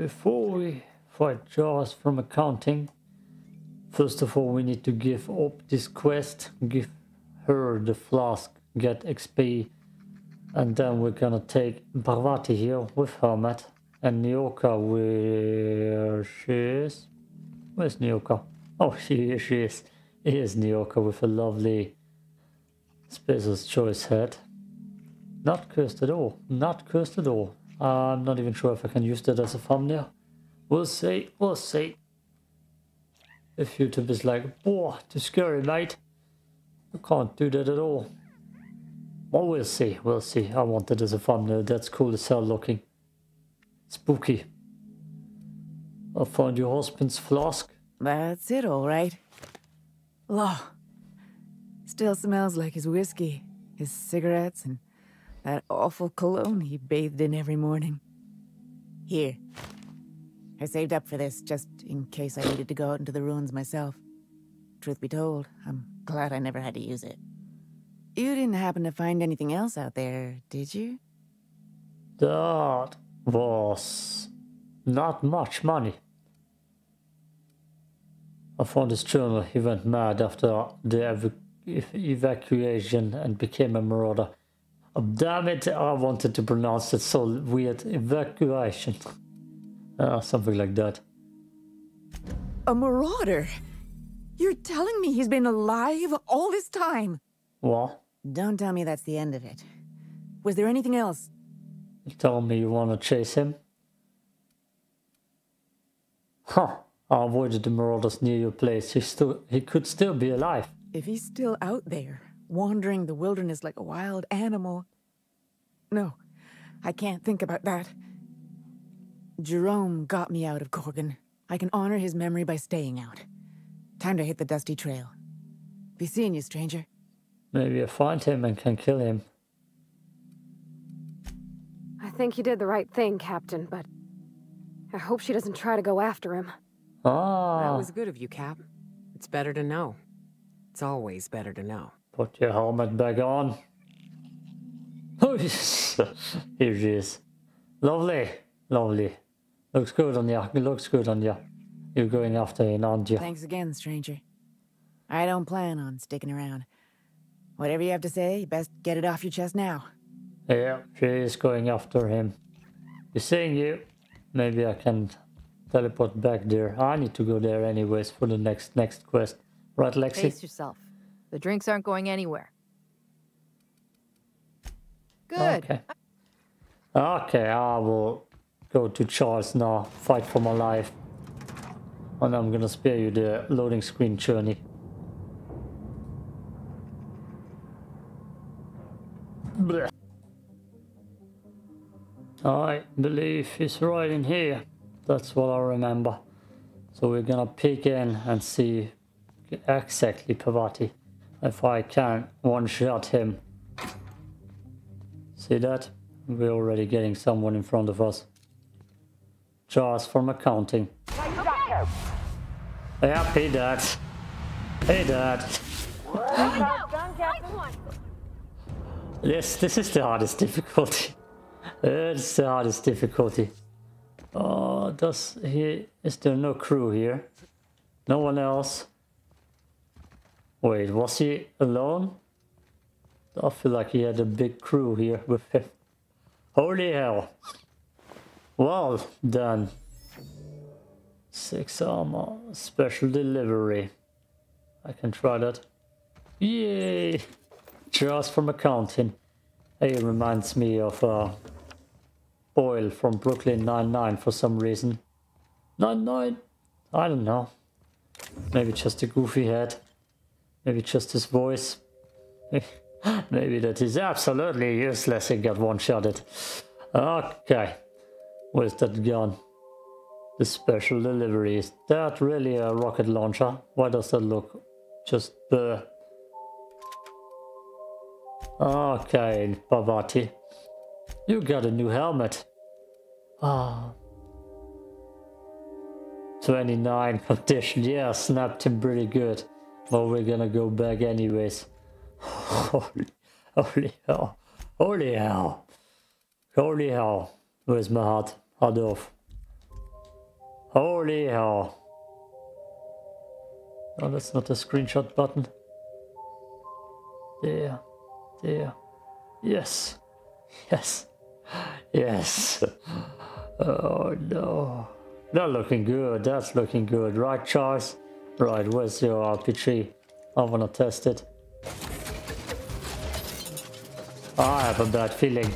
Before we fight Jaws from accounting, first of all we need to give up this quest, give her the flask, get XP, and then we're gonna take Parvati here with Hermit and Nyoka where she is. Where's Nyoka? Oh, she, she is. Here's Nyoka with a lovely Spacer's Choice head. Not cursed at all. Not cursed at all. I'm not even sure if I can use that as a thumbnail. We'll see. We'll see. If YouTube is like, whoa, too scary, mate. You can't do that at all. Well, we'll see. We'll see. I want that as a thumbnail. That's cool as hell looking. Spooky. I found your husband's flask. That's it, all right. Law. Still smells like his whiskey, his cigarettes, and that awful cologne he bathed in every morning. Here. I saved up for this just in case I needed to go out into the ruins myself. Truth be told, I'm glad I never had to use it. You didn't happen to find anything else out there, did you? That was not much money. I found his journal. He went mad after the ev evacuation and became a marauder. Oh, damn it, I wanted to pronounce it so weird. Evacuation. Uh, something like that. A marauder? You're telling me he's been alive all this time? What? Don't tell me that's the end of it. Was there anything else? You told me you want to chase him? Huh. I avoided the marauders near your place. He still he could still be alive. If he's still out there, wandering the wilderness like a wild animal. No, I can't think about that. Jerome got me out of Gorgon. I can honor his memory by staying out. Time to hit the dusty trail. Be seeing you, stranger. Maybe I find him and can kill him. I think you did the right thing, Captain, but I hope she doesn't try to go after him. Ah. That was good of you, Cap. It's better to know. It's always better to know. Put your helmet back on. Oh, yes. Here she is. Lovely. Lovely. Looks good on you. Looks good on you. You're going after him, aren't you? Thanks again, stranger. I don't plan on sticking around. Whatever you have to say, you best get it off your chest now. Yeah, she is going after him. He's seeing you. Maybe I can teleport back there. I need to go there anyways for the next next quest. Right, Lexi? Pace yourself. The drinks aren't going anywhere. Good. Okay. Okay, I will go to Charles now. Fight for my life. And I'm gonna spare you the loading screen journey. Blech. I believe he's right in here. That's what I remember. So we're gonna peek in and see exactly Parvati. If I can one-shot him. See that? We're already getting someone in front of us. Charles from accounting. Yeah, hey dad. Hey dad. Yes, this is the hardest difficulty. It's the hardest difficulty. Oh, does he... Is there no crew here? No one else? Wait, was he alone? I feel like he had a big crew here with him. Holy hell. Well done. Six armor, special delivery. I can try that. Yay! Just from accounting. He reminds me of uh, Boyle from Brooklyn Nine-Nine for some reason. Nine-Nine? I don't know. Maybe just a goofy head. Maybe just his voice. Maybe that is absolutely useless and got one-shotted. Okay. Where's that gun? The special delivery. Is that really a rocket launcher? Why does that look just the... Okay, Parvati. You got a new helmet. Ah. 29 condition. Yeah, snapped him pretty good. But we're gonna go back anyways. Holy, holy hell. Holy hell. Holy hell. Where's my heart? Adolf. Holy hell. Oh, that's not the screenshot button. There. There. Yes. Yes. Yes. Oh no. That's looking good. That's looking good. Right, Charles? Right, where's your RPG? I wanna test it. I have a bad feeling.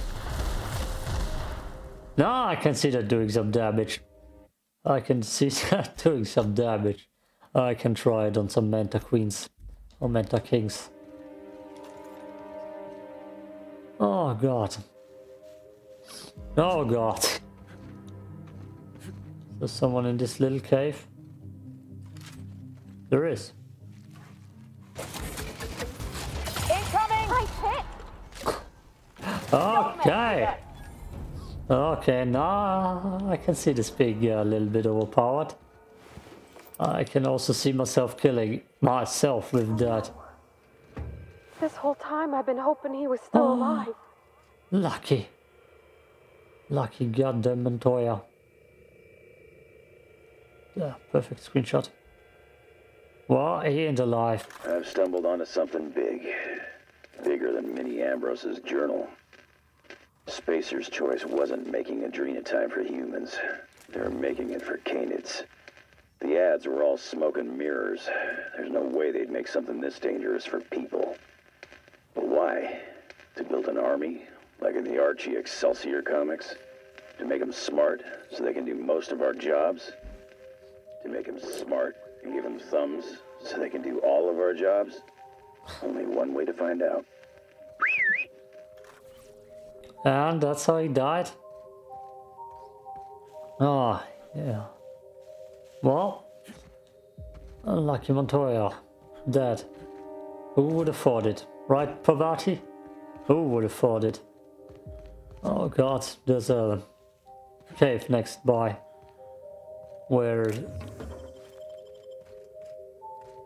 Now I can see that doing some damage. I can see that doing some damage. I can try it on some Manta Queens or Manta Kings. Oh god. Oh god. There's someone in this little cave? There is. Incoming! Right hit! Okay. Okay, now I can see this big a little bit overpowered. I can also see myself killing myself with that. This whole time I've been hoping he was still ah. alive. Lucky. Lucky goddamn Montoya. Yeah, perfect screenshot. Well, he ain't alive. I've stumbled onto something big. Bigger than Minnie Ambrose's journal. Spacer's Choice wasn't making Adrena-Time for humans. They're making it for canids. The ads were all smoke and mirrors. There's no way they'd make something this dangerous for people. But why? To build an army? Like in the Archie Excelsior comics? To make them smart so they can do most of our jobs? To make them smart and give them thumbs so they can do all of our jobs? Only one way to find out. And that's how he died. Oh, yeah. Well, unlucky Montoya. Dead. Who would have thought it? Right, Parvati? Who would have thought it? Oh god, there's a cave next by. Where...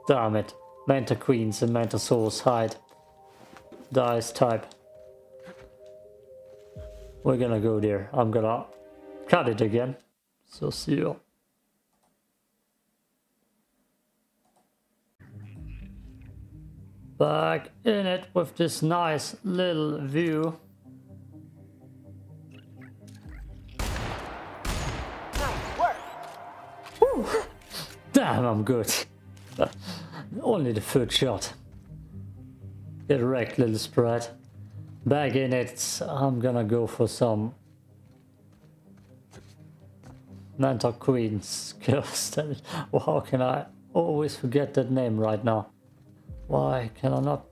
Damn it. Manta Queens and Manta Souls hide. The ice type. We're gonna go there. I'm gonna cut it again. So see you. Back in it with this nice little view. Whew. Damn, I'm good. Only the third shot. Get wrecked, little spread. Back in it, I'm gonna go for some Manta Queen skills. well, how can I always forget that name right now? Why can I not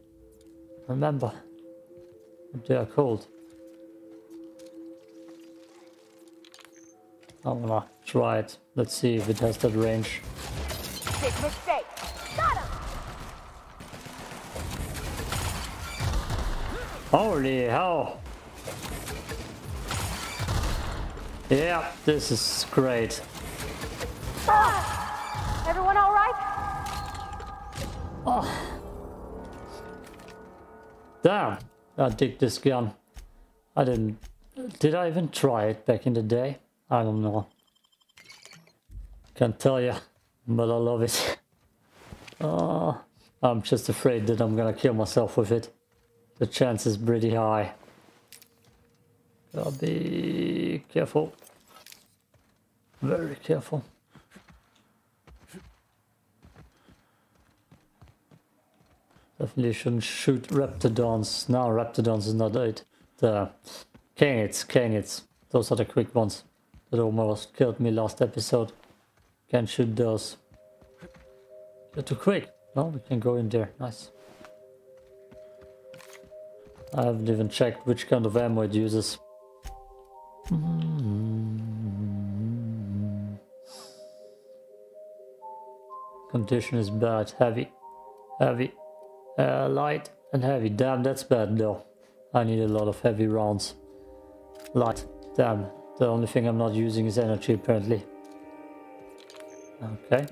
remember what they are called? I'm gonna try it. Let's see if it has that range. Big mistake! Got him! Holy hell! Yeah, this is great. Ah. Everyone all right? Oh. Damn, I dig this gun. I didn't... Did I even try it back in the day? I don't know. Can't tell you, but I love it. Oh, I'm just afraid that I'm gonna kill myself with it. The chance is pretty high. Gotta be careful. Very careful. Definitely shouldn't shoot Raptidons. No, Raptidons is not it. The Canids, Canids. Those are the quick ones that almost killed me last episode. Can't shoot those. They're too quick. No, we can go in there. Nice. I haven't even checked which kind of ammo it uses. Condition is bad. Heavy. Heavy. Uh, light and heavy. Damn, that's bad though. I need a lot of heavy rounds. Light. Damn. The only thing I'm not using is energy apparently. Okay.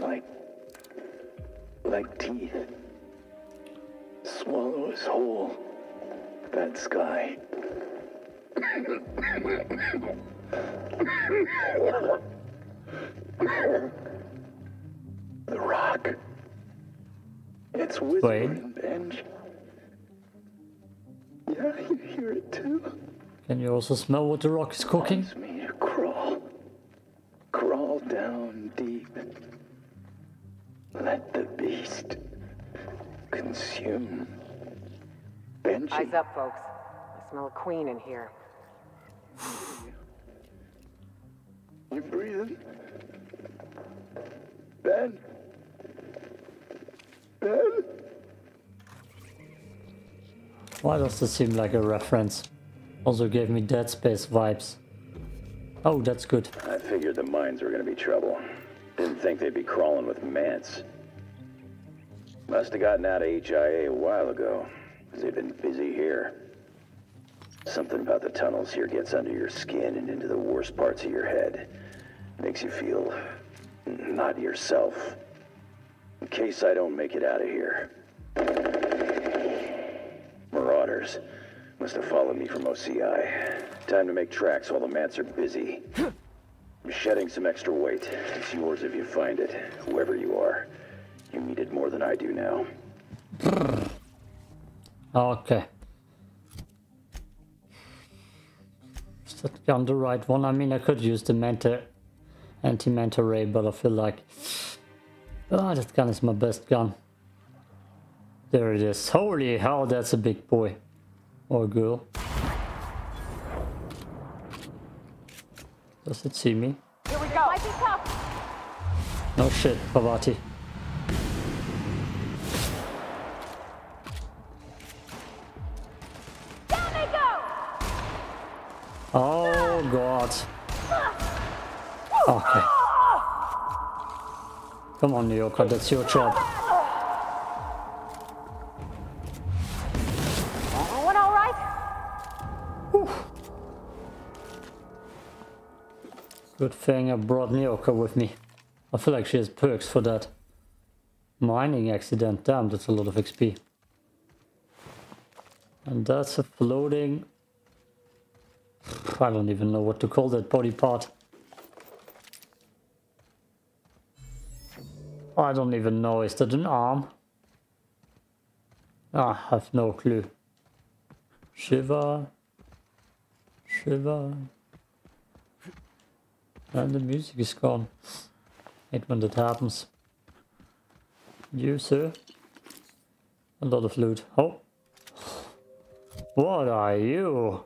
Like. like teeth. Swallow us whole. That sky. the rock. It's whispering, Benj. Yeah, you hear it too. Can you also smell what the rock is cooking? Wants me to crawl. Crawl down deep. Let the beast consume. Benji. Eyes up, folks. I smell a queen in here. You breathing? Ben? Ben? Why does this seem like a reference? Also gave me Dead Space vibes. Oh, that's good. I figured the mines were gonna be trouble. Didn't think they'd be crawling with Mance. Must have gotten out of HIA a while ago, because they've been busy here. Something about the tunnels here gets under your skin and into the worst parts of your head. Makes you feel not yourself. In case I don't make it out of here. Marauders. Must have followed me from OCI. Time to make tracks while the mats are busy. Shedding some extra weight. It's yours if you find it, whoever you are. You need it more than I do now. Okay. Is that the right one? I mean, I could use the Manta, anti-Manta ray, but I feel like... Ah, that gun is my best gun. There it is. Holy hell, that's a big boy. Or girl. Does it see me? Here we go. Might be tough. No shit, Parvati. Down they go. Oh god. Okay. Come on, Nyoka, that's your job. Good thing I brought Nyoka with me. I feel like she has perks for that. Mining accident, damn, that's a lot of XP. And that's a floating... I don't even know what to call that body part. I don't even know, is that an arm? Ah, I have no clue. Shiva. Shiva. And the music is gone. Hate when that happens. You, sir? A lot of loot. Oh. What are you?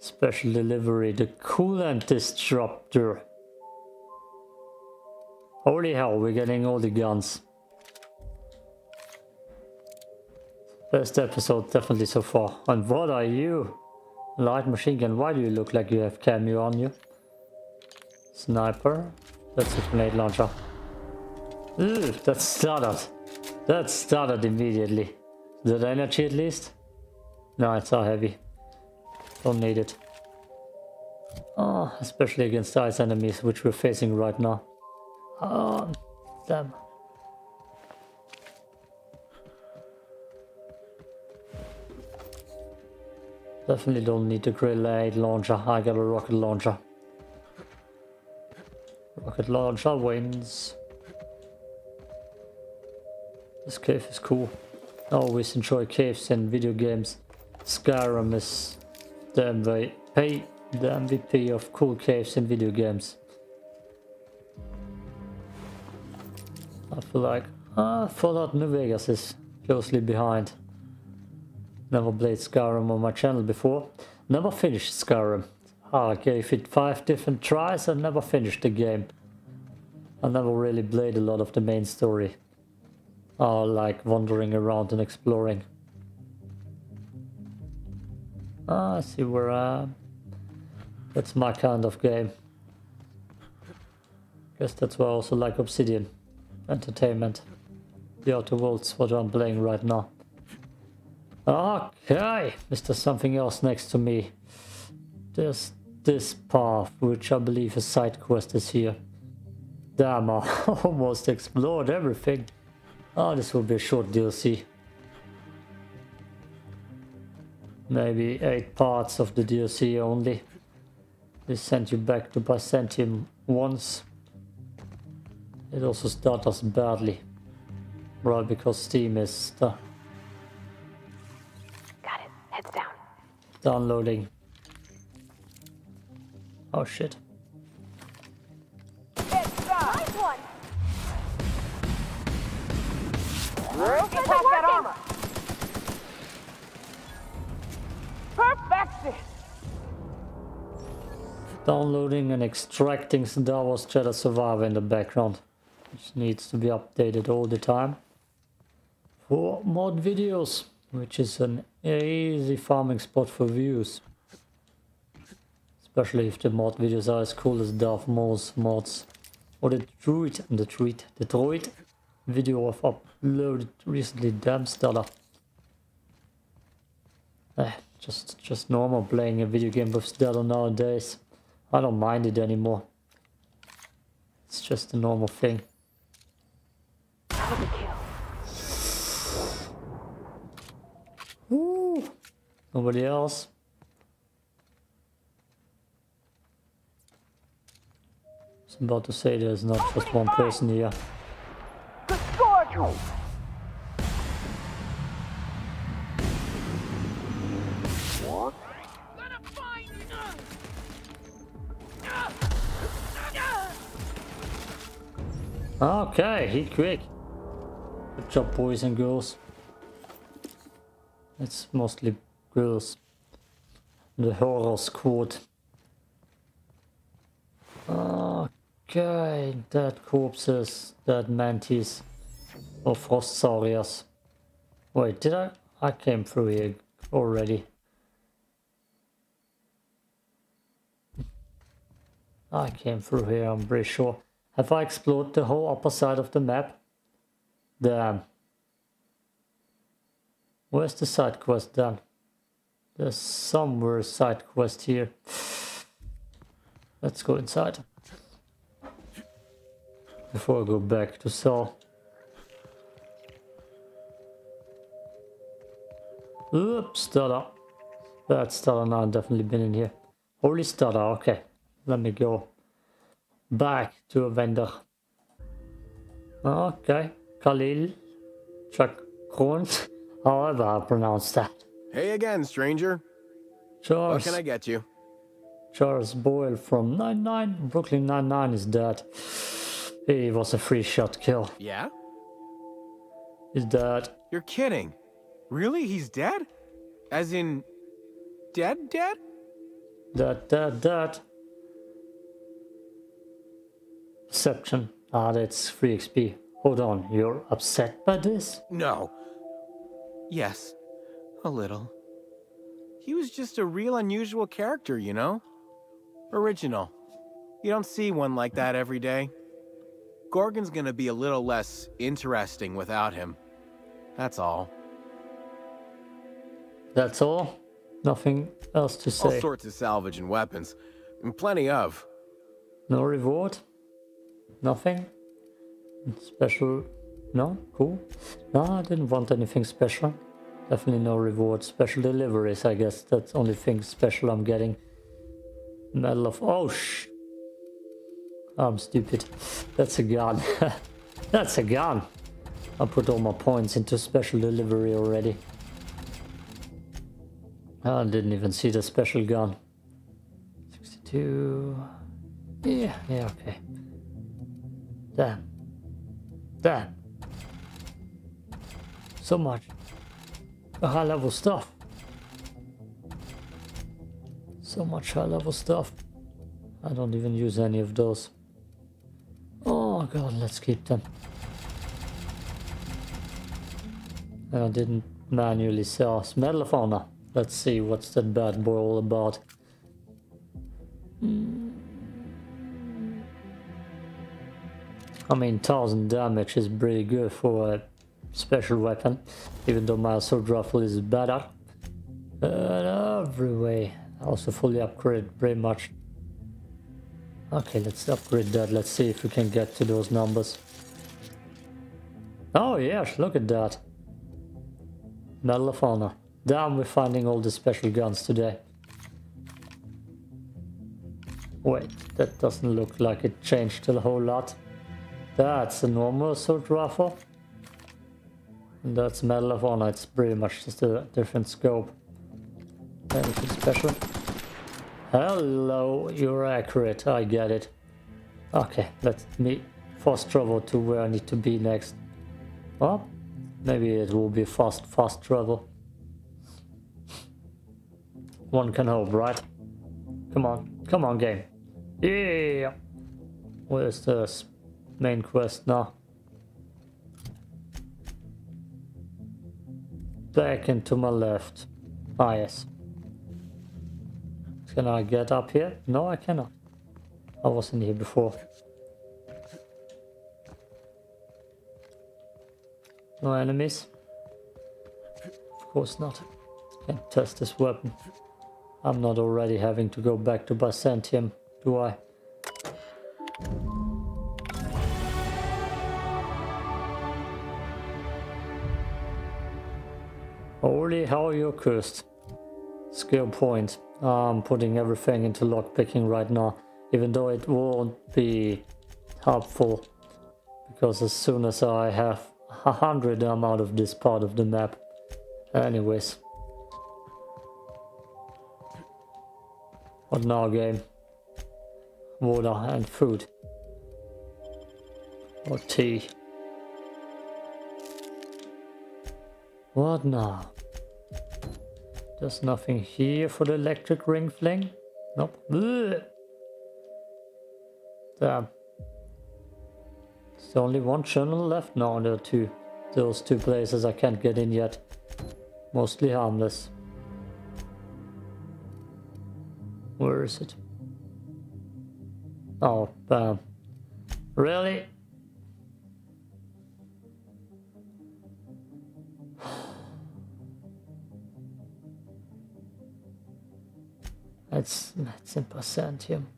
Special delivery, the coolant disruptor. Holy hell, we're getting all the guns. Best episode definitely so far. And what are you? Light machine gun, why do you look like you have cameo on you? Sniper. That's a grenade launcher. Ooh, that started. That started immediately. That energy at least? No, it's all heavy. Don't need it. Oh, especially against ice enemies, which we're facing right now. Oh, damn. Definitely don't need the grenade launcher. I got a rocket launcher. Rocket launcher wins. This cave is cool. I always enjoy caves in video games. Skyrim is the, MV pay, the MVP of cool caves in video games. I feel like ah, Fallout New Vegas is closely behind. Never played Skyrim on my channel before. Never finished Skyrim. I gave it five different tries and never finished the game. I never really played a lot of the main story. I like wandering around and exploring. Ah, I see where I am. That's my kind of game. Guess that's why I also like Obsidian. Entertainment. The Outer Worlds, what I'm playing right now. Okay, Mr. Something Else next to me. There's this path, which I believe a side quest is here. Damn, I almost explored everything. Oh, this will be a short DLC. Maybe 8 parts of the DLC only. They sent you back to Byzantium once. It also started us badly. Right, because Steam is uh, Got it. Heads down. downloading. Oh shit. Downloading and extracting Star Wars Jedi Survivor in the background. Which needs to be updated all the time. For mod videos, which is an easy farming spot for views. Especially if the mod videos are as cool as Darth Maul's mods. Or the Druid and the Druid. The Droid video I've uploaded recently, damn stellar. Eh, just just normal playing a video game with Stellar nowadays. I don't mind it anymore. It's just a normal thing. Nobody else? Was about to say there's not just one person here. Okay, he quick. Good job, boys and girls. It's mostly girls. The horror squad. Uh, Okay, dead corpses, dead mantis, or frost. Wait, did I? I came through here already. I came through here, I'm pretty sure. Have I explored the whole upper side of the map? Damn. Where's the side quest done? There's somewhere side quest here. Let's go inside. Before I go back to sell. Oops, stutter. That stutter now definitely been in here. Holy stutter, okay. Let me go back to a vendor. Okay, Khalil Chakron, however I pronounce that. Hey again, stranger. Charles. What can I get you? Charles Boyle from 99, Brooklyn 99 is dead. He was a free shot kill. Yeah? He's dead. You're kidding. Really? He's dead? As in, dead, dead? Dead, dead, dead. Perception. Ah, that's free XP. Hold on, you're upset by this? No. Yes, a little. He was just a real unusual character, you know? Original. You don't see one like that every day. Gorgon's gonna be a little less interesting without him. That's all. That's all? Nothing else to say. All sorts of salvage and weapons. And plenty of. No reward? Nothing? Special? No? Cool. No, I didn't want anything special. Definitely no reward. Special deliveries, I guess. That's the only thing special I'm getting. Medal of... Oh, sh... I'm stupid. That's a gun. That's a gun. I put all my points into special delivery already. I didn't even see the special gun. 62... Yeah, yeah, okay. Damn. Damn. So much. High level stuff. So much high level stuff. I don't even use any of those. Oh god, let's keep them. I didn't manually sell Medal of Honor. Let's see what's that bad boy all about. Hmm. I mean, 1000 damage is pretty good for a special weapon, even though my assault rifle is better. But uh, every way, also fully upgraded pretty much. Okay, let's upgrade that. Let's see if we can get to those numbers. Oh yes, look at that. Medal of Honor. Damn, we're finding all the special guns today. Wait, that doesn't look like it changed a whole lot. That's a normal assault rifle. And that's Medal of Honor, it's pretty much just a different scope. Anything special? Hello, you're accurate, I get it. Okay, let me fast travel to where I need to be next. Well, maybe it will be fast, fast travel. One can hope, right? Come on, come on game. Yeah! Where's this main quest now? Back into my left. Ah yes. Can I get up here? No, I cannot. I wasn't here before. No enemies? Of course not. Can't test this weapon. I'm not already having to go back to Byzantium, do I? Holy hell, you're cursed. Skill point. I'm putting everything into lockpicking right now, even though it won't be helpful. Because as soon as I have a hundred, I'm out of this part of the map. Anyways. What now, game? Water and food. Or tea. What now? There's nothing here for the electric ring fling? Nope. Ugh. Damn. There's only one channel left? No, there are two. Those two places I can't get in yet. Mostly harmless. Where is it? Oh, bam. Really? That's that's in Byzantium.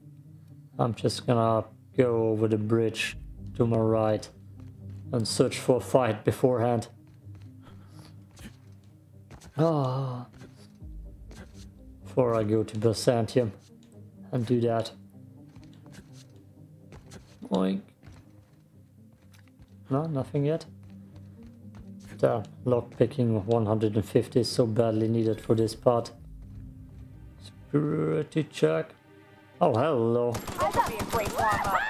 I'm just gonna go over the bridge to my right and search for a fight beforehand. Ah. Before I go to Byzantium and do that. Oink. No, nothing yet. The lockpicking 150 is so badly needed for this part. Security check. Oh, hello. That'll be a great warm-up.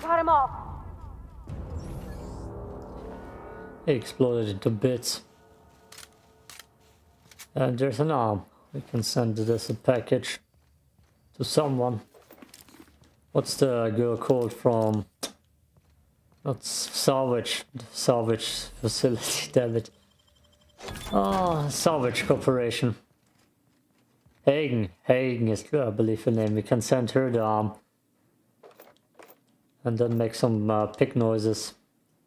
Got him off. He exploded into bits. And there's an arm. We can send it as a package to someone. What's the girl called from? Not salvage, salvage facility, damn it. Ah, salvage corporation. Hagen, Hagen is, I believe, her name. We can send her the arm. And then make some uh, pick noises.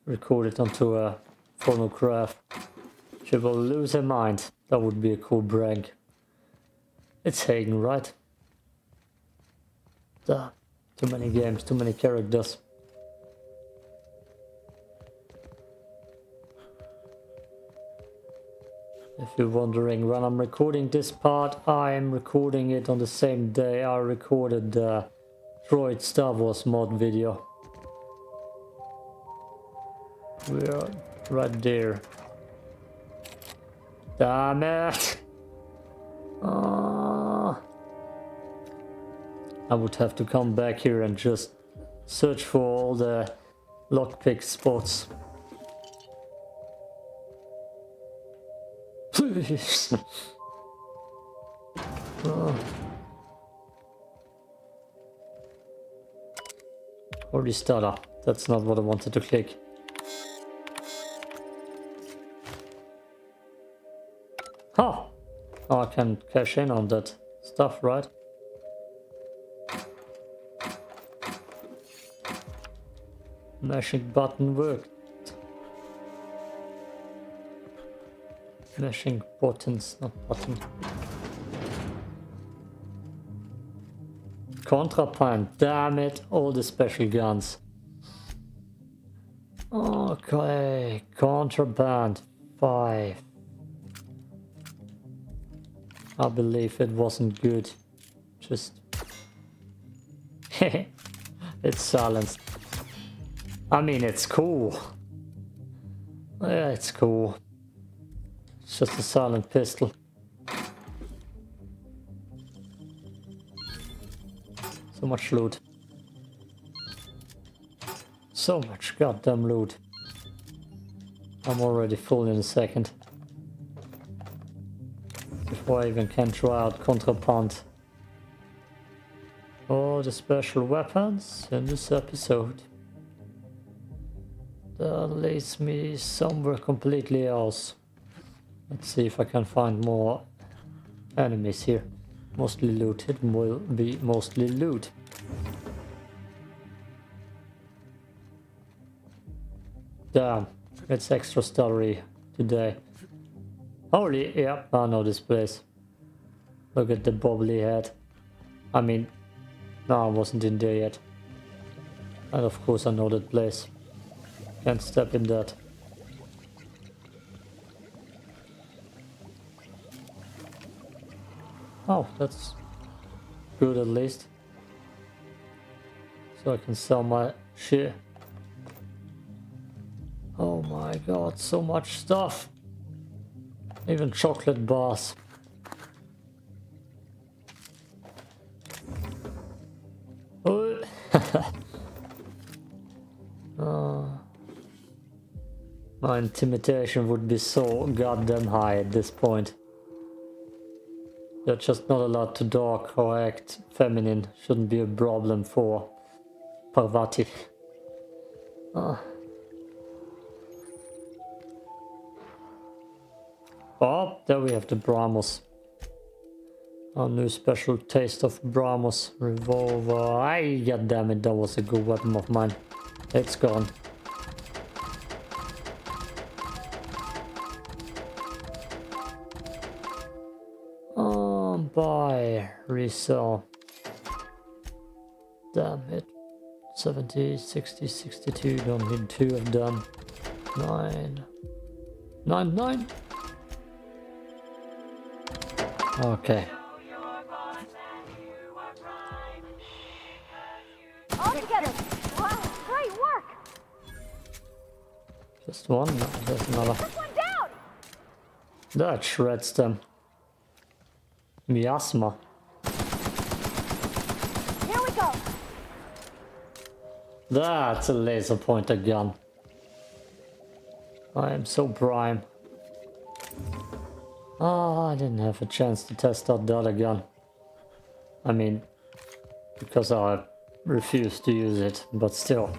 Record it onto a phonograph. She will lose her mind. That would be a cool prank. It's Hagen, right? Duh. Too many games, too many characters. If you're wondering when I'm recording this part, I am recording it on the same day I recorded the Droid Star Wars mod video. We are right there. Damn it! Ah. I would have to come back here and just search for all the lockpick spots. Oh. Or restart. That's not what I wanted to click. Oh, I can cash in on that stuff, right? Mashing button worked. Mashing buttons, not button. Contraband, damn it, all the special guns. Okay, contraband, five. I believe it wasn't good. Just... it's silenced. I mean, it's cool. Yeah, it's cool. It's just a silent pistol. So much loot. So much goddamn loot. I'm already full in a second. Before I even can try out contraband. All the special weapons in this episode. That leads me somewhere completely else. Let's see if I can find more enemies here. Mostly loot. It will be mostly loot. Damn, it's extra story today. Holy, yeah, I know this place. Look at the bubbly head. I mean, no, I wasn't in there yet. And of course I know that place. Can't step in that. Oh, that's good at least. So I can sell my shit. Oh my god, so much stuff. Even chocolate bars. Oh. oh. My intimidation would be so goddamn high at this point. You're just not allowed to talk or act feminine. Shouldn't be a problem for Parvati. Ah. Oh, there we have the BrahMos. Our new special taste of BrahMos revolver. I god damn it, that was a good weapon of mine. It's gone. Buy, resell. Damn it. 70, 60, 62, don't need two of them. Nine. Nine, nine. Okay. All together. Wow, great work. Just one? No, there's another. One down. That shreds them. Miasma. Here we go. That's a laser pointer gun. I am so prime. Oh, I didn't have a chance to test out the other gun. I mean, because I refused to use it, but still.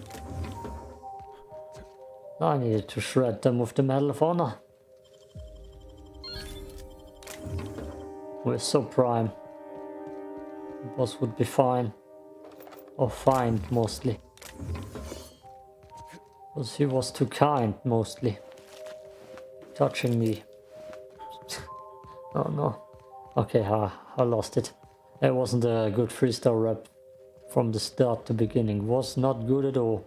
I needed to shred them with the Medal of Honor. We're so prime. Boss would be fine. Or fine, mostly. Because he was too kind, mostly. Touching me. Oh no. Okay, I, I lost it. It wasn't a good freestyle rep from the start to beginning. Was not good at all.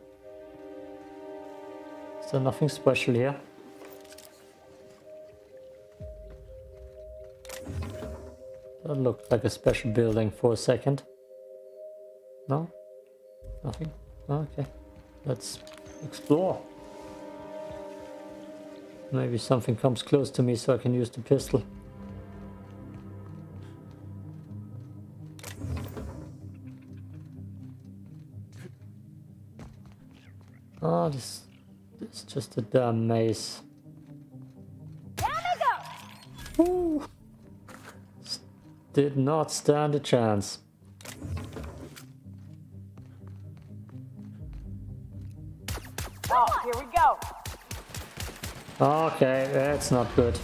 Is there nothing special here? That looked like a special building for a second. No? Nothing? Okay. Let's explore. Maybe something comes close to me so I can use the pistol. Oh, this, this is just a damn maze. did not stand a chance. Oh, here we go. Okay, that's not good.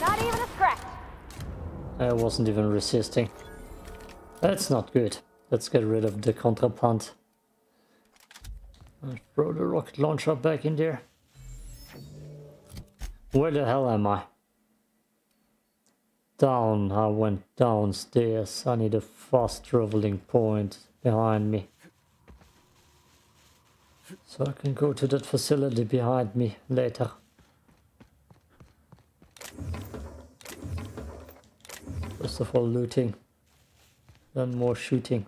Not even a scratch. I wasn't even resisting. That's not good. Let's get rid of the contraband. Rocket launcher back in there. Where the hell am I? Down, I went downstairs. I need a fast traveling point behind me. So I can go to that facility behind me later. First of all looting, then more shooting.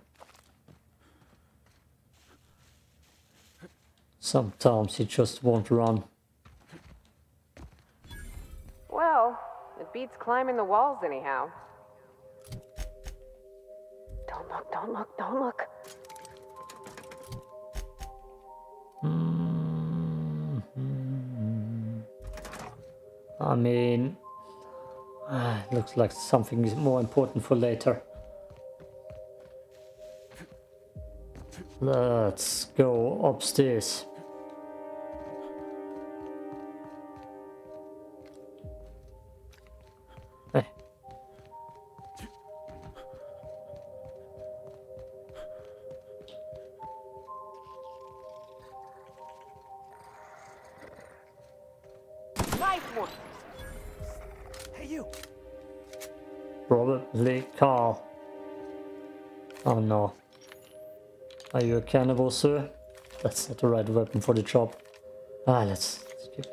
Sometimes you just won't run. Well, it beats climbing the walls anyhow. Don't look, don't look, don't look. I mean, ah, looks like something is more important for later. Let's go upstairs. Cannibal, sir? That's not the right weapon for the job. Ah, let's skip.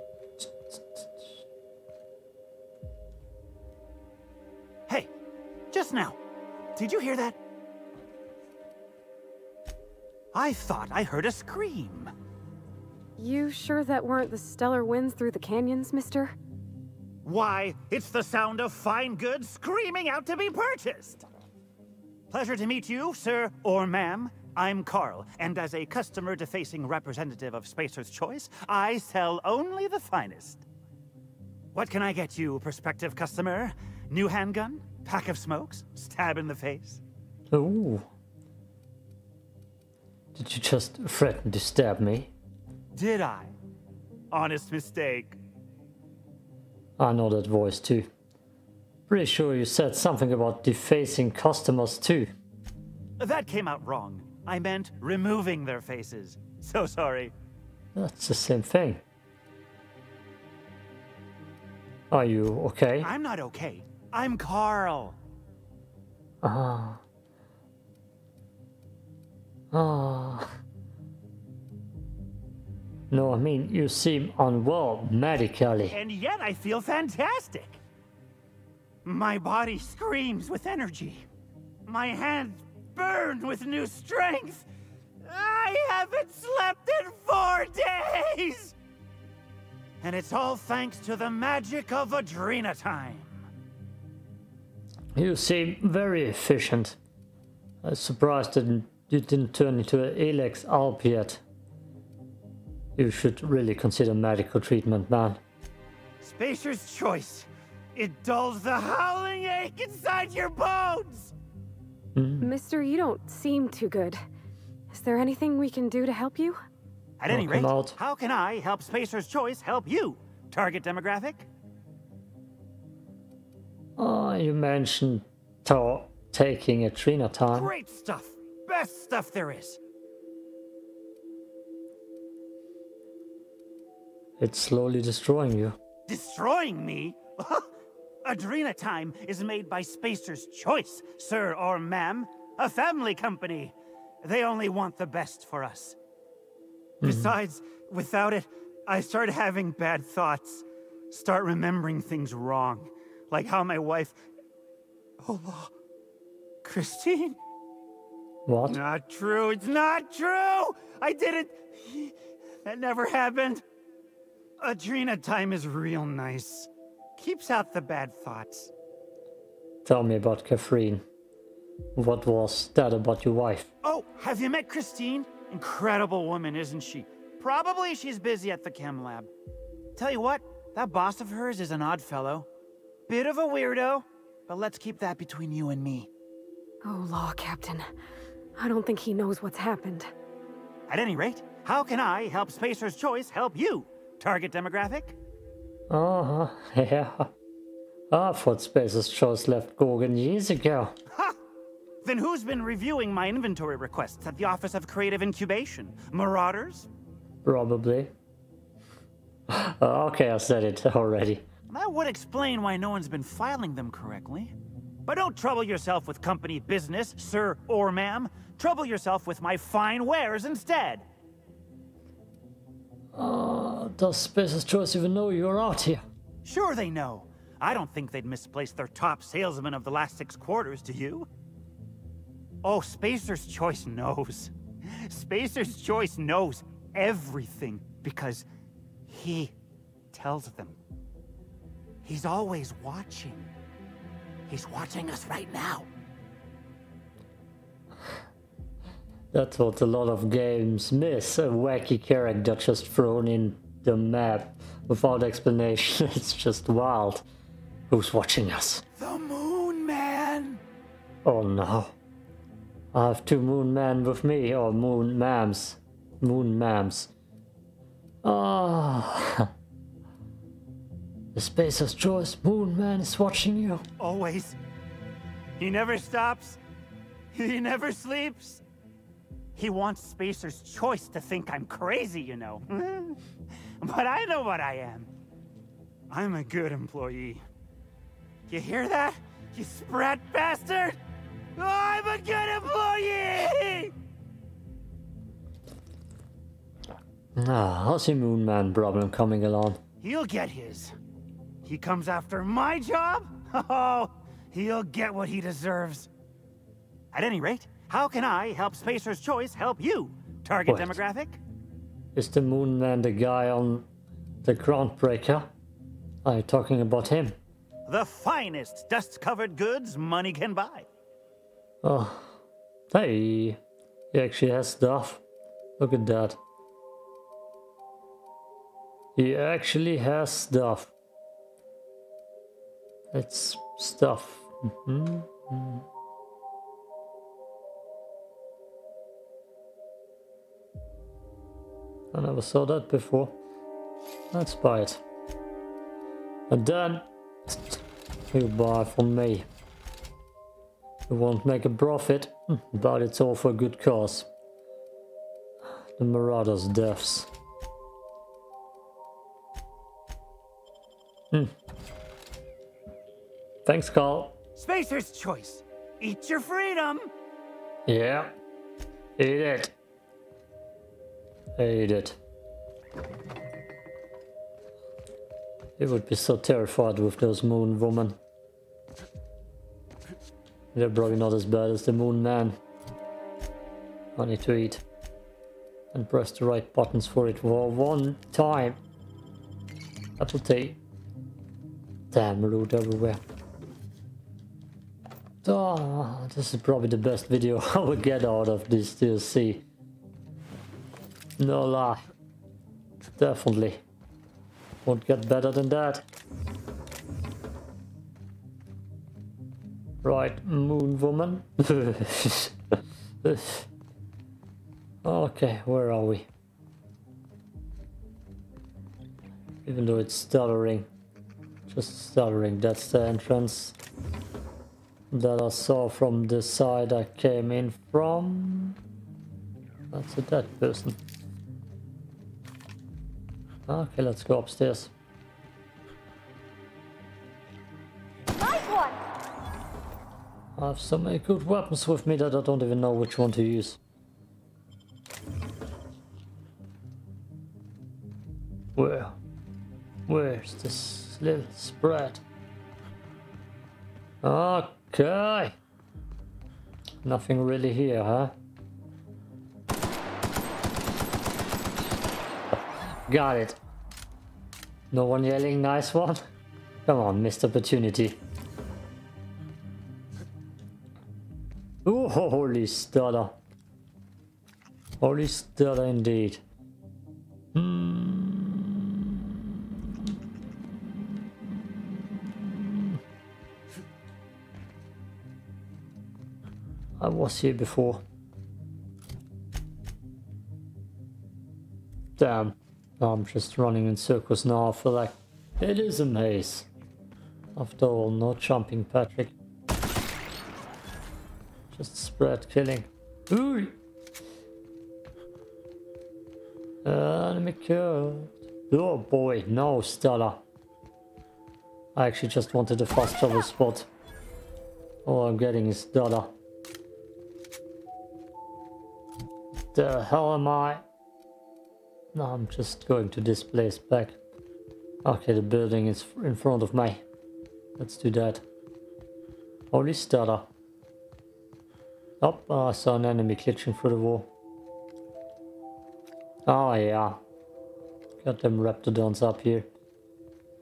Hey, just now. Did you hear that? I thought I heard a scream. You sure that weren't the stellar winds through the canyons, mister? Why, it's the sound of fine goods screaming out to be purchased. Pleasure to meet you, sir or ma'am. I'm Carl, and as a customer-defacing representative of Spacer's Choice, I sell only the finest. What can I get you, prospective customer? New handgun? Pack of smokes? Stab in the face? Ooh. Did you just threaten to stab me? Did I? Honest mistake. I know that voice too. Pretty sure you said something about defacing customers too. That came out wrong. I meant removing their faces. So sorry. That's the same thing. Are you okay? I'm not okay. I'm Carl. Ah. Ah. No, I mean, you seem unwell medically. And yet I feel fantastic. My body screams with energy. My hands burn with new strength. I haven't slept in four days! And it's all thanks to the magic of Adrena-Time. You seem very efficient. I'm surprised that you didn't turn into an Elex Alp yet. You should really consider medical treatment, man. Spacer's choice. It dulls the howling ache inside your bones! Mm-hmm. Mister, you don't seem too good. Is there anything we can do to help you? At any rate, out. how can I help Spacer's choice help you? Target demographic? Oh, you mentioned ta taking Adrena-Time. Great stuff. Best stuff there is. It's slowly destroying you. Destroying me? Oh, Adrena-Time is made by Spacer's Choice, sir or ma'am. A family company. They only want the best for us. Mm-hmm. Besides, without it, I start having bad thoughts. Start remembering things wrong. Like how my wife. Oh, Christine? What? Not true. It's not true. I didn't. That never happened. Adrena-Time is real nice. Keeps out the bad thoughts. Tell me about Catherine. What was that about your wife? Oh, have you met Christine? Incredible woman, isn't she? Probably she's busy at the chem lab. Tell you what, that boss of hers is an odd fellow. Bit of a weirdo, but let's keep that between you and me. Oh, Law Captain. I don't think he knows what's happened. At any rate, how can I help Spacer's Choice help you? Target demographic? Uh huh, yeah. I thought Spacer's Choice left Gorgon years ago. Ha! Then who's been reviewing my inventory requests at the Office of Creative Incubation? Marauders? Probably. Uh, okay, I said it already. That would explain why no one's been filing them correctly. But don't trouble yourself with company business, sir or ma'am. Trouble yourself with my fine wares instead. Uh, does Spacer's Choice even know you're out here? Sure they know. I don't think they'd misplace their top salesman of the last six quarters, do you? Oh, Spacer's Choice knows. Spacer's Choice knows everything because he tells them. He's always watching. He's watching us right now. That's what a lot of games miss. A wacky character just thrown in the map without explanation. It's just wild. Who's watching us? The Moon Man! Oh no. I have two moon men with me, or moon mams. Moon mams. Ah. The Spacer's Choice Moon Man is watching you. Always. He never stops. He never sleeps. He wants Spacer's Choice to think I'm crazy, you know. but I know what I am. I'm a good employee. You hear that? You sprat bastard! I'm a good employee! Ah, how's your Moon Man problem coming along? He'll get his. He comes after my job? Oh, he'll get what he deserves. At any rate, how can I help Spacer's Choice help you? Target What? demographic? Is the Moon Man the guy on the Groundbreaker? Are you talking about him? The finest dust-covered goods money can buy. Oh, hey, he actually has stuff. Look at that. He actually has stuff. It's stuff. Mhm, mhm. I never saw that before. Let's buy it. And then you buy from me. You won't make a profit, but it's all for a good cause. The Marauders' deaths. Hmm. Thanks, Carl. Spacer's Choice. Eat your freedom. Yeah. Eat it. Eat it. He would be so terrified with those moon women. They're probably not as bad as the moon man. I need to eat. And press the right buttons for it for one time. Apple tea. Damn root everywhere. Ah, this is probably the best video I will get out of this DLC. No lie. Definitely. Won't get better than that. Right, Moon Woman. okay, where are we? Even though it's stuttering. Just stuttering, that's the entrance that I saw from the side I came in from. That's a dead person. Okay, let's go upstairs. Nice one! I have so many good weapons with me that I don't even know which one to use. Where? Where's this little spread? Okay. Nothing really here, huh? Got it. No one yelling, nice one? Come on, missed opportunity. Ooh, holy stutter. Holy stutter indeed. Hmm. I was here before. Damn. I'm just running in circles now. I feel like it is a maze. After all, no jumping, Patrick. Just spread killing. Ooh! Uh, Enemy killed. Oh boy, no, Stella. I actually just wanted a fast travel spot. All I'm getting is Dada. The hell am I? No, I'm just going to this place back. Okay, the building is in front of me. Let's do that. Holy Stella. Oh, I saw an enemy glitching through the wall. Oh yeah. Got them raptidons up here.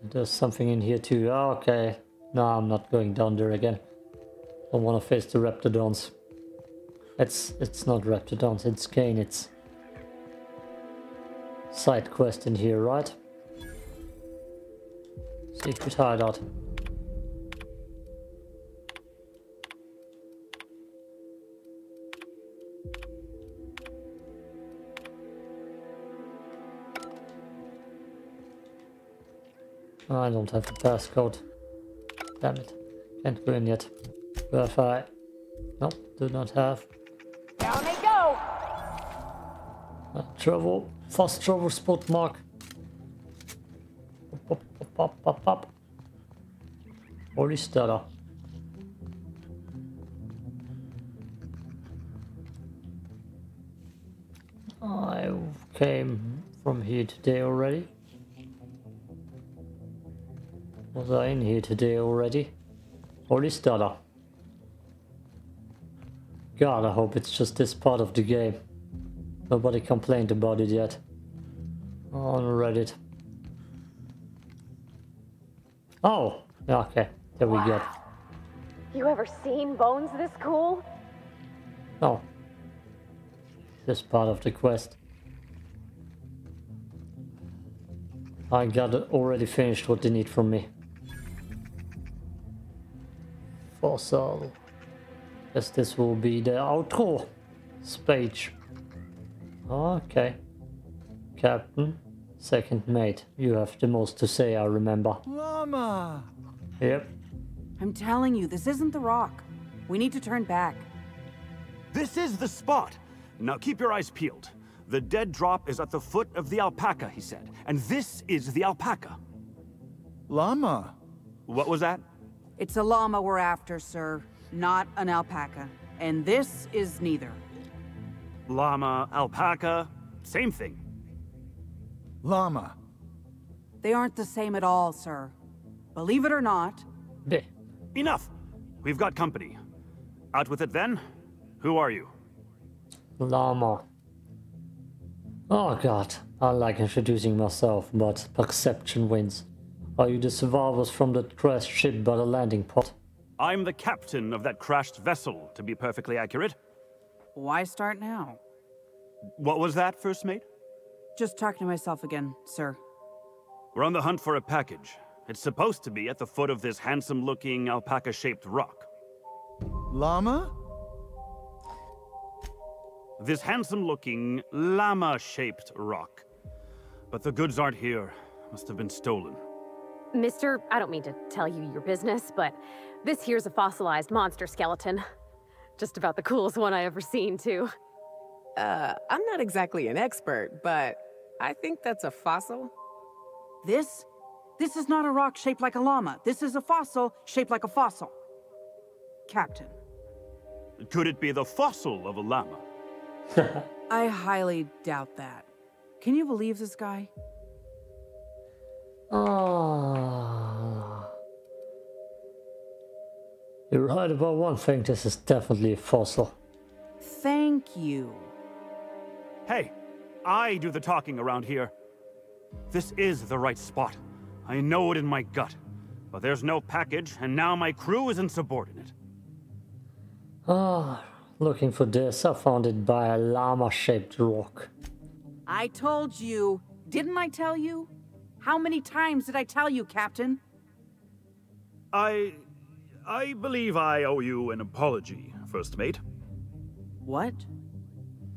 There's something in here too. Oh, okay. No, I'm not going down there again. Don't want to face the raptidons. It's it's not raptidons, it's Kane, it's side quest in here, right? Secret hideout. I don't have the passcode. Damn it. Can't go in yet. Verify. Nope, do not have. Travel. Fast travel spot mark. Pop, pop, pop, pop, pop. Holy Stella. I came from here today already. Was I in here today already? Holy Stella. God, I hope it's just this part of the game. Nobody complained about it yet. On Reddit. Oh, okay. There we go. You ever seen bones this cool? Oh. This part of the quest. I got already finished what they need from me. Fossil. Guess this will be the outro speech. Okay. Captain, second mate, you have the most to say, I remember. Llama! Yep. I'm telling you, this isn't the rock. We need to turn back. This is the spot. Now keep your eyes peeled. The dead drop is at the foot of the alpaca, he said. And this is the alpaca. Llama! What was that? It's a llama we're after, sir, not an alpaca. And this is neither. Llama, alpaca, same thing. Llama. They aren't the same at all, sir. Believe it or not. Bleh. Enough! We've got company. Out with it then. Who are you? Llama. Oh god, I like introducing myself, but perception wins. Are you the survivors from that crashed ship by the landing pod? I'm the captain of that crashed vessel, to be perfectly accurate. Why start now? What was that, first mate? Just talking to myself again, sir. We're on the hunt for a package. It's supposed to be at the foot of this handsome-looking alpaca-shaped rock. Llama? This handsome-looking llama-shaped rock. But the goods aren't here. Must have been stolen. Mister, I don't mean to tell you your business, but this here's a fossilized monster skeleton. Just about the coolest one I ever seen, too. Uh, I'm not exactly an expert, but I think that's a fossil. This? This is not a rock shaped like a llama. This is a fossil shaped like a fossil. Captain. Could it be the fossil of a llama? I highly doubt that. Can you believe this guy? Ah. You're right about one thing, this is definitely a fossil. Thank you. Hey, I do the talking around here. This is the right spot. I know it in my gut. But there's no package, and now my crew is insubordinate. Ah, looking for this, I found it by a llama-shaped rock. I told you. Didn't I tell you? How many times did I tell you, Captain? I... I believe I owe you an apology, First Mate. What?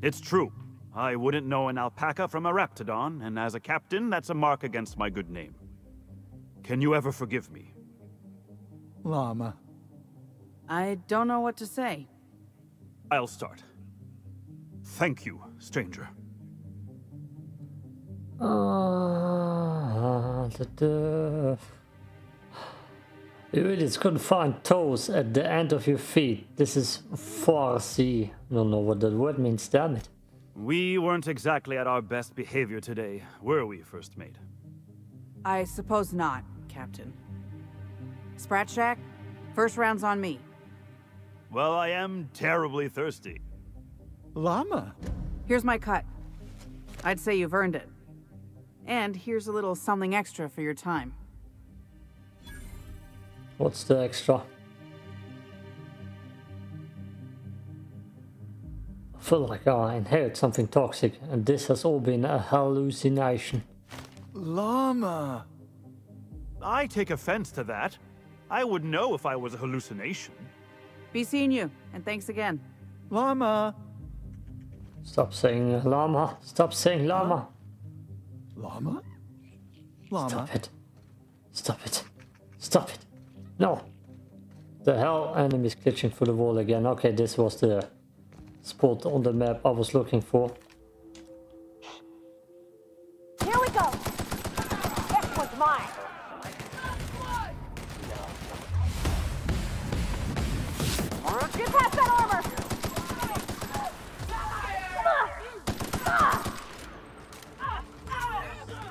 It's true. I wouldn't know an alpaca from a raptidon, and as a captain, that's a mark against my good name. Can you ever forgive me? Llama. I don't know what to say. I'll start. Thank you, stranger. Ah, da, da. You really couldn't find toes at the end of your feet. This is Farsi. Don't know what that word means, damn it. We weren't exactly at our best behavior today, were we, First Mate? I suppose not, Captain. Sprat Shack, first round's on me. Well, I am terribly thirsty. Llama. Here's my cut. I'd say you've earned it. And here's a little something extra for your time. What's the extra? I feel like I inherit something toxic, and this has all been a hallucination. Llama. I take offense to that. I would know if I was a hallucination. Be seeing you, and thanks again. Llama. Stop saying llama. Stop saying llama. Llama? Llama. Stop it. Stop it. Stop it. No. The hell enemies glitching through the wall again. Okay, this was the spot on the map I was looking for. Here we go. This one's mine. Get past that armor.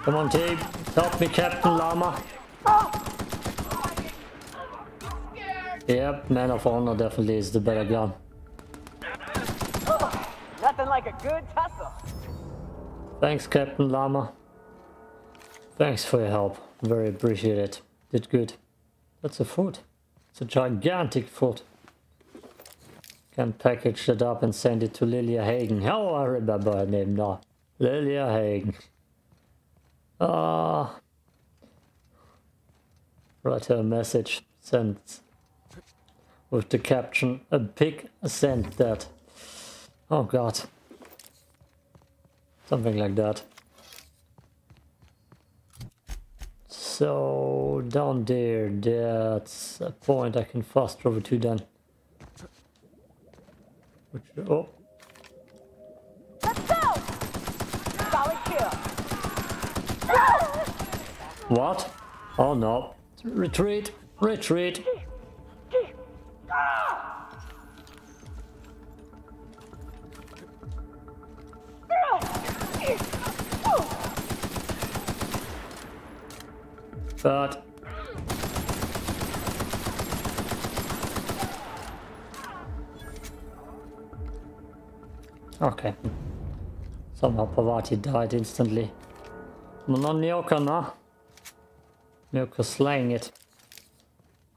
Come on, team. Help me, Captain Llama. Oh. Yep, Man of Honor definitely is the better gun. Nothing like a good tussle. Thanks, Captain Llama. Thanks for your help. Very appreciated. Did good. That's a foot. It's a gigantic foot. Can package that up and send it to Lilia Hagen. How I remember her name now. Lilia Hagen. Ah. write her a message. Send with the caption a pig sent that. Oh god. Something like that. So down there, that's a point I can fast over to then. Which, oh, Let's go. Solid kill. what? Oh no. Retreat, retreat. But Okay. Somehow Parvati died instantly. Men on Nyoka na. Nyoka slaying it.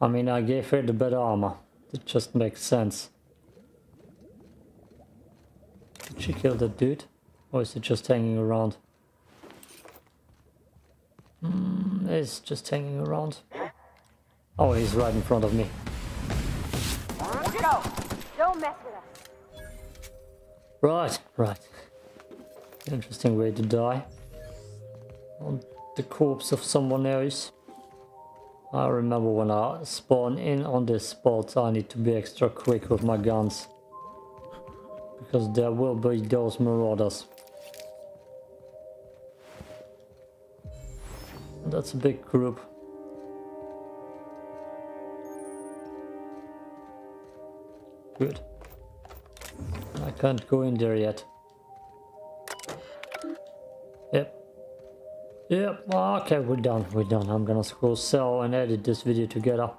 I mean, I gave her the better armor. It just makes sense. Did she kill that dude? Or is it just hanging around? Mm, it's just hanging around. Oh, he's right in front of me. Let's go. Don't mess with us. Right, right. Interesting way to die. On the corpse of someone else. I remember when I spawn in on this spot, I need to be extra quick with my guns. Because there will be those marauders. That's a big group. Good. I can't go in there yet. Yep. Yep, okay, we're done, we're done. I'm gonna go sell and edit this video together.